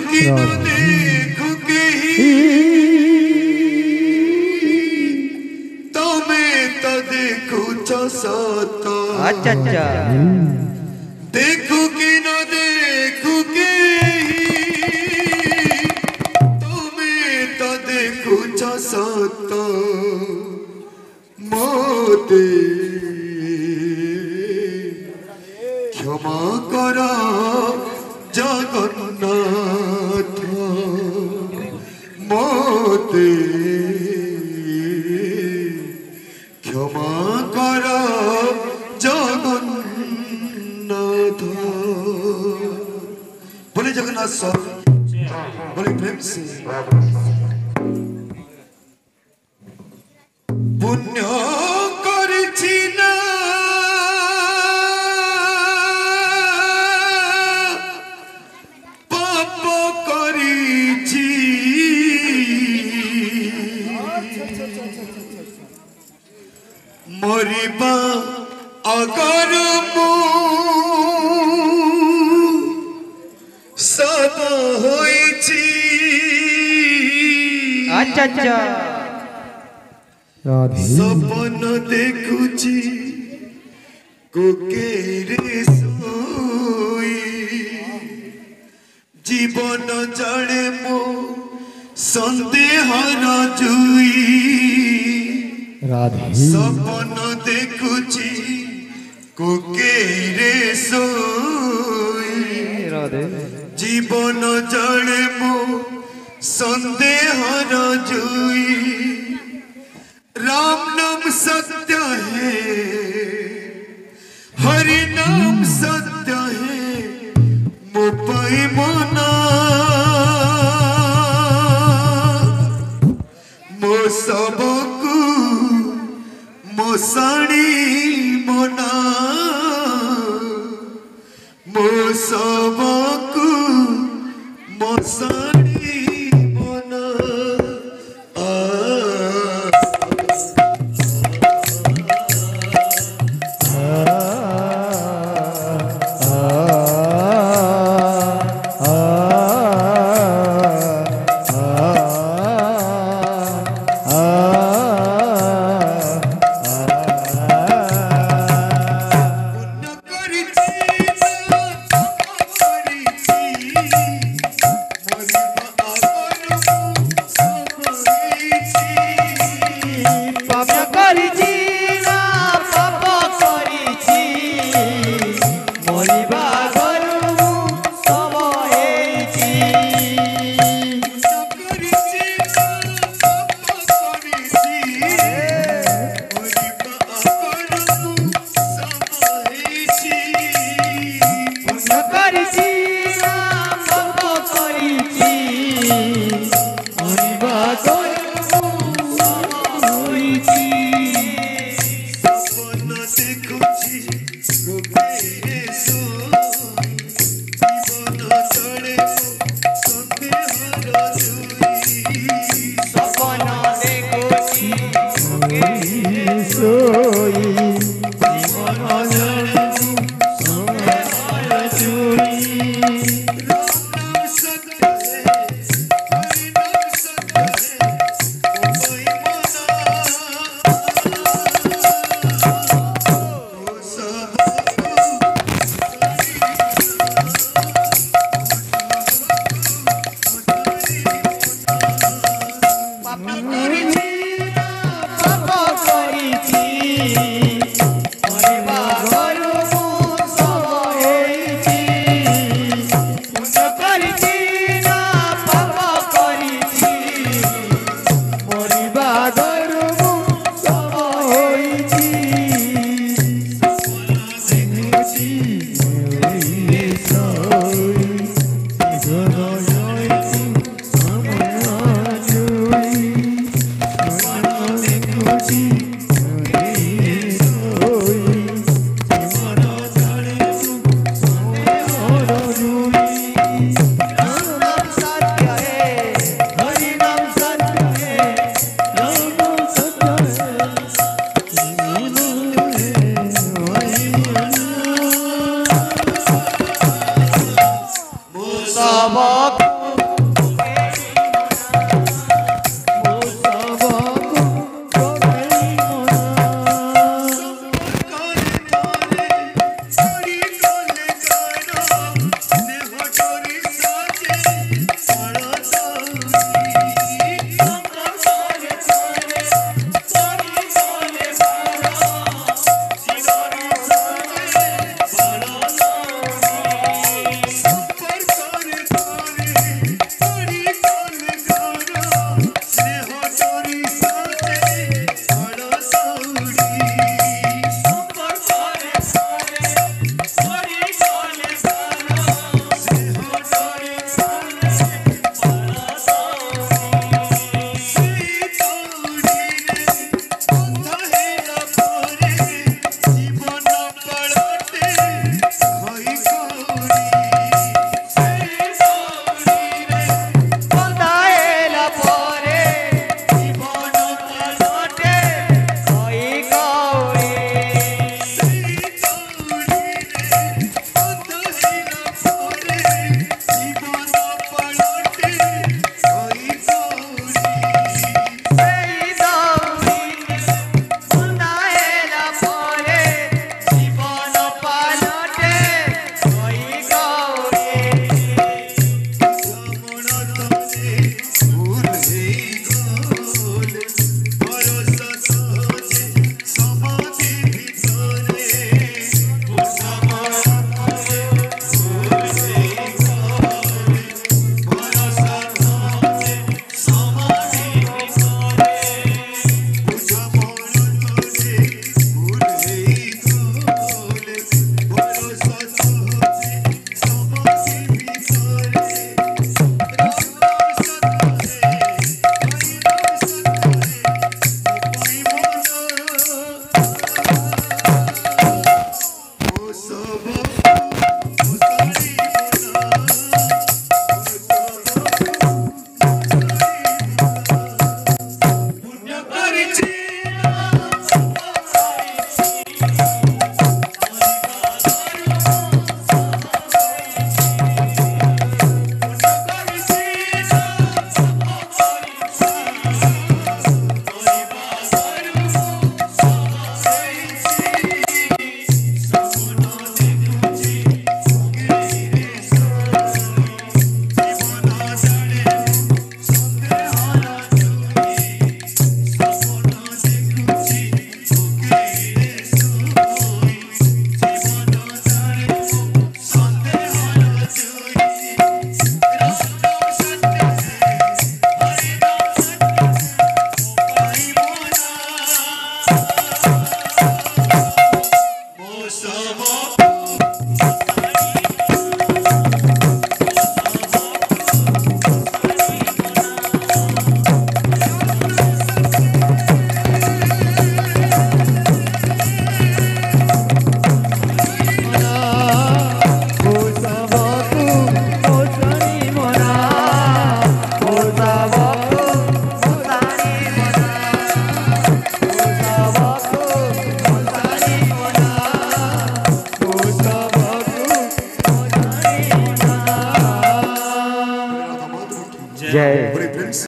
की तो न तो देखूँ कहीं तो अच्छा अच्छा। देखूँ कि न देखो के तो मैं तो देखूँ जो मोती só, vou lembrar-me. হয়েছি। আচ্ছা আচ্ছা। স্বপ্ন দেখুছি কোকের সই। জীবন জড়ে মো সন্দেহ রজুই স্বপ্ন দেখুছি কোকের সই। রাধে। जीवन जड़े मो संदेह जुई राम नाम सत्य है, हरि नाम सत्य है, मो पैमाना मो सबकू, मो साड़ी